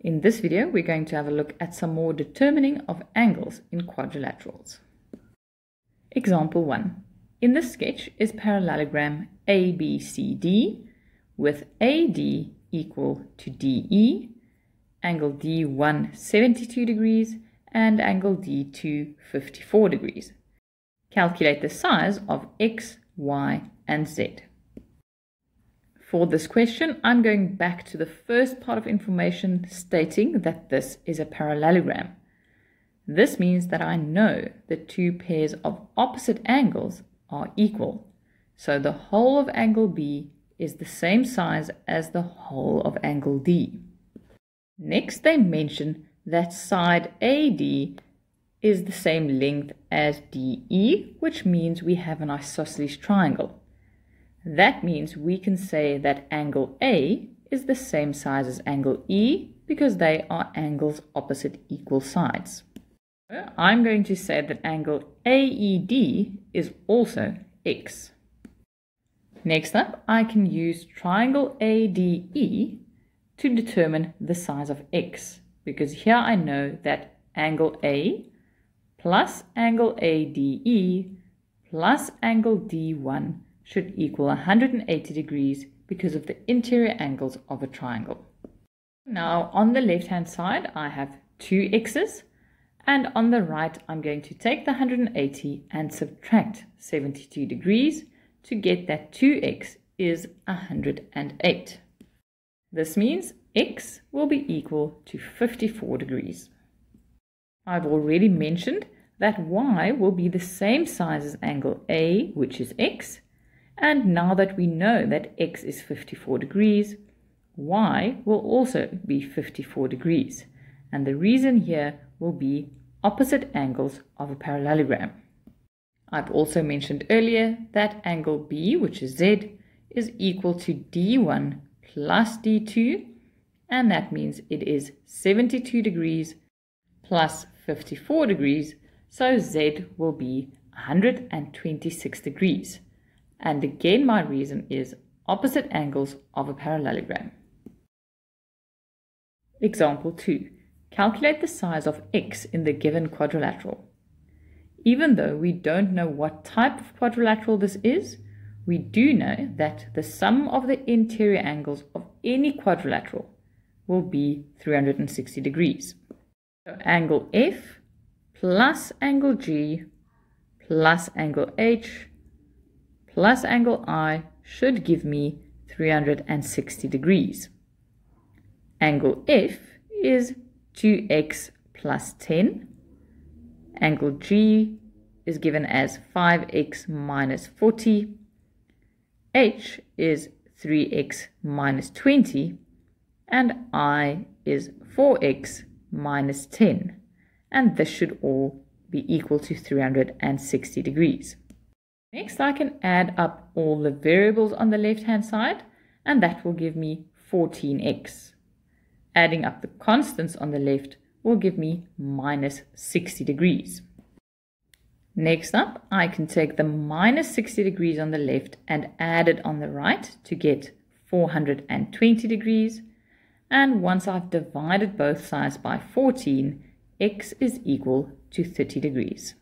In this video, we're going to have a look at some more determining of angles in quadrilaterals. Example 1. In this sketch is parallelogram ABCD with AD equal to DE, angle D1 72 degrees, and angle D2 54 degrees. Calculate the size of x, y, and z. For this question, I'm going back to the first part of information stating that this is a parallelogram. This means that I know the two pairs of opposite angles are equal. So the whole of angle B is the same size as the whole of angle D. Next, they mention that side AD is the same length as DE, which means we have an isosceles triangle. That means we can say that angle A is the same size as angle E because they are angles opposite equal sides. I'm going to say that angle AED is also x. Next up, I can use triangle ADE to determine the size of x because here I know that angle A plus angle ADE plus angle D1 should equal 180 degrees because of the interior angles of a triangle. Now on the left hand side I have two x's and on the right I'm going to take the 180 and subtract 72 degrees to get that 2x is 108. This means x will be equal to 54 degrees. I've already mentioned that y will be the same size as angle A, which is x, and now that we know that x is 54 degrees, y will also be 54 degrees. And the reason here will be opposite angles of a parallelogram. I've also mentioned earlier that angle B, which is Z, is equal to D1 plus D2, and that means it is 72 degrees plus 54 degrees, so Z will be 126 degrees. And again, my reason is opposite angles of a parallelogram. Example 2. Calculate the size of x in the given quadrilateral. Even though we don't know what type of quadrilateral this is, we do know that the sum of the interior angles of any quadrilateral will be 360 degrees. So angle F plus angle G plus angle H plus angle I should give me 360 degrees. Angle F is 2x plus 10. Angle G is given as 5x minus 40. H is 3x minus 20. And I is 4x minus 10. And this should all be equal to 360 degrees. Next, I can add up all the variables on the left-hand side, and that will give me 14x. Adding up the constants on the left will give me minus 60 degrees. Next up, I can take the minus 60 degrees on the left and add it on the right to get 420 degrees. And once I've divided both sides by 14, x is equal to 30 degrees.